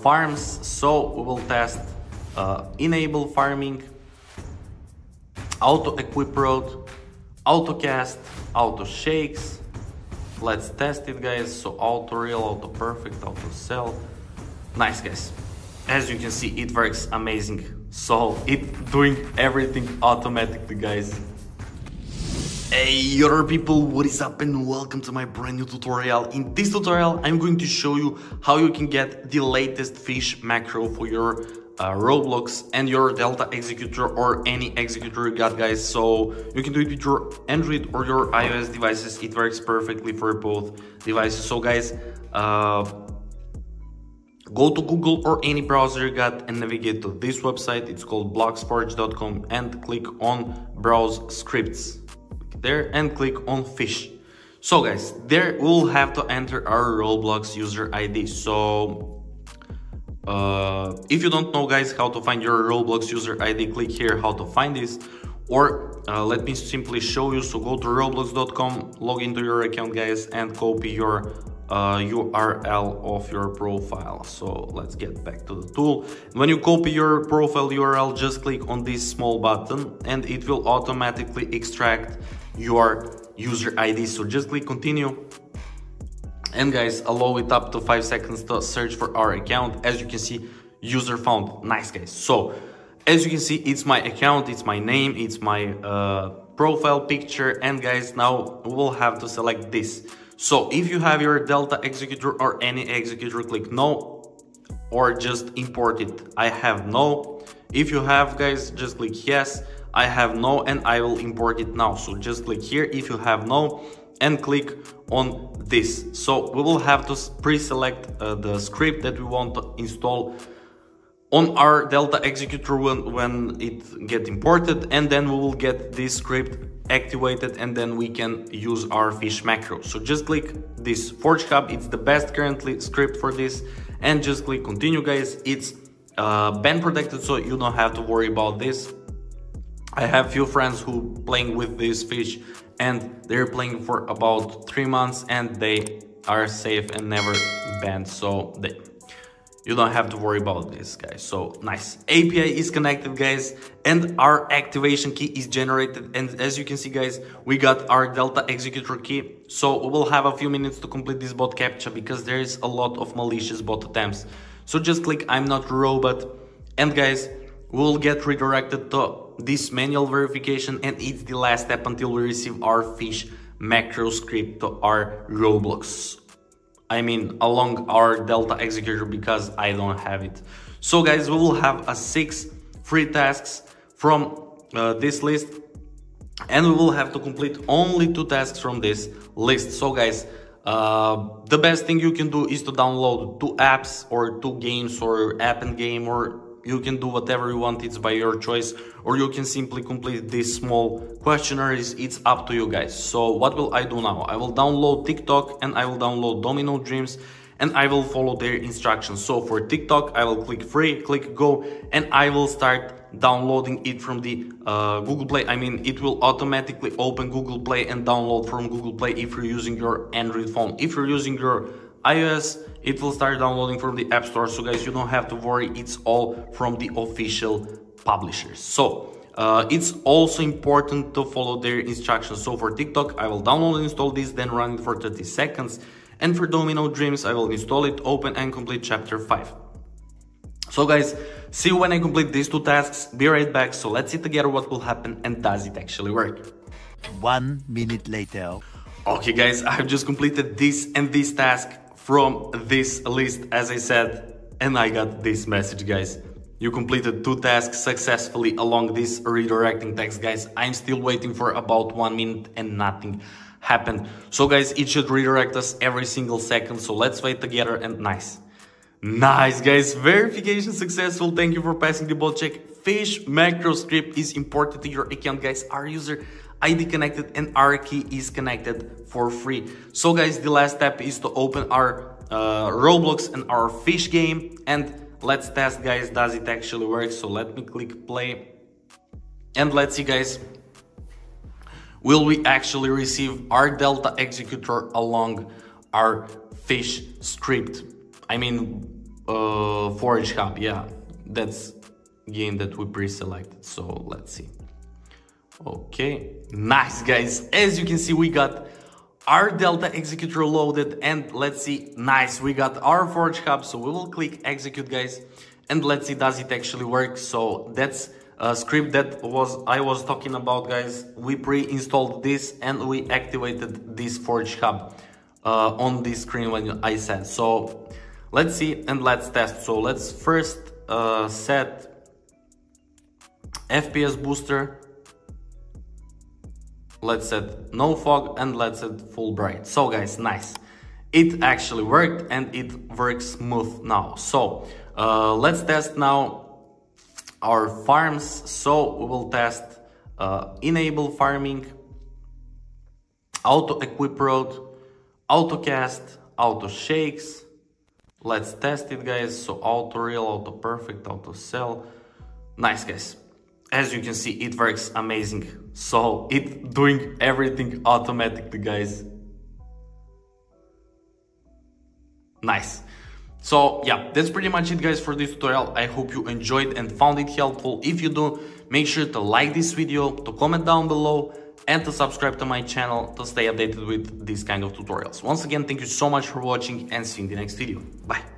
farms. So we will test uh, enable farming, auto equip road, auto cast, auto shakes. Let's test it guys. So auto reel, auto perfect, auto sell. Nice guys. As you can see, it works amazing. So it doing everything automatically guys. Hey your people, what is up and welcome to my brand new tutorial. In this tutorial, I'm going to show you how you can get the latest Fisch macro for your uh, Roblox and your Delta executor or any executor you got guys. So you can do it with your Android or your iOS devices. It works perfectly for both devices. So guys, uh, go to Google or any browser you got and navigate to this website. It's called bloxforge.com and click on browse scripts there and click on Fisch. So guys, there we'll have to enter our Roblox user ID. So uh, if you don't know guys how to find your Roblox user ID, click here how to find this. Or uh, let me simply show you. So go to roblox.com, log into your account guys and copy your uh, URL of your profile. So let's get back to the tool. When you copy your profile URL, just click on this small button and it will automatically extract your user ID. So just click continue. And guys, allow it up to five seconds to search for our account. As you can see, user found. Nice guys. So as you can see, it's my account, it's my name, it's my uh, profile picture. And guys, now we'll have to select this. So if you have your Delta executor or any executor, click no or just import it. I have no. If you have guys, just click yes. I have no and I will import it now. So just click here if you have no and click on this. So we will have to pre-select uh, the script that we want to install on our Delta executor when, when it get imported and then we will get this script activated and then we can use our Fisch macro. So just click this Forge Hub, it's the best currently script for this and just click continue guys. It's uh, protected so you don't have to worry about this. I have few friends who playing with this Fisch and they're playing for about three months and they are safe and never banned so they you don't have to worry about this guys. So nice. Api is connected guys and our activation key is generated and as you can see guys we got our delta executor key. So we will have a few minutes to complete this bot capture because there is a lot of malicious bot attempts so just click i'm not robot and guys we'll get redirected to this manual verification and it's the last step until we receive our Fisch macro script to our Roblox. I mean, along our Delta executor because I don't have it. So guys, we will have a six free tasks from uh, this list and we will have to complete only two tasks from this list. So guys, uh, the best thing you can do is to download two apps or two games or app and game or you can do whatever you want. It's by your choice. Or you can simply complete this small questionnaires. It's up to you guys. So what will i do now? I will download tiktok and i will download domino dreams and i will follow their instructions. So for tiktok i will click free click go and i will start downloading it from the uh, google play. I mean it will automatically open google play and download from google play if you're using your android phone. If you're using your ios it will start downloading from the app store. So guys you don't have to worry. It's all from the official publishers. So uh, it's also important to follow their instructions. So for tiktok i will download and install this then run it for 30 seconds and for domino dreams i will install it open and complete chapter 5 so guys see you when i complete these two tasks. Be right back. So let's see together what will happen and does it actually work. One minute later. Okay guys i've just completed this and this task from this list as I said and I got this message guys. You completed two tasks successfully along this redirecting text guys. I'm still waiting for about one minute and nothing happened. So guys, it should redirect us every single second. So let's wait together and nice. Nice guys, verification successful. Thank you for passing the bot check. Fisch macro script is imported to your account guys. Our user ID connected and our key is connected for free. So guys, the last step is to open our uh, Roblox and our Fisch game and let's test guys, does it actually work? So let me click play and let's see guys, will we actually receive our Delta executor along our Fisch script? I mean, uh, Forge Hub, yeah, that's game that we pre-selected, so let's see. Okay, nice guys, as you can see we got our Delta executor loaded and let's see, nice, we got our Forge Hub, so we will click execute guys and let's see does it actually work, so that's a script that was I was talking about guys, we pre-installed this and we activated this Forge Hub uh, on this screen when I said, so let's see and let's test, so let's first uh, set FPS booster. Let's set no fog and let's set full bright. So guys nice. It actually worked and it works smooth now. So uh, let's test now our farms so we will test uh, enable farming auto equip road auto cast auto shakes. Let's test it guys. So auto reel auto perfect auto sell. Nice guys. As you can see it works amazing. So it doing everything automatically guys. Nice so yeah that's pretty much it guys for this tutorial. I hope you enjoyed and found it helpful. If you do make sure to like this video to comment down below and to subscribe to my channel to stay updated with these kind of tutorials. Once again thank you so much for watching and see you in the next video. Bye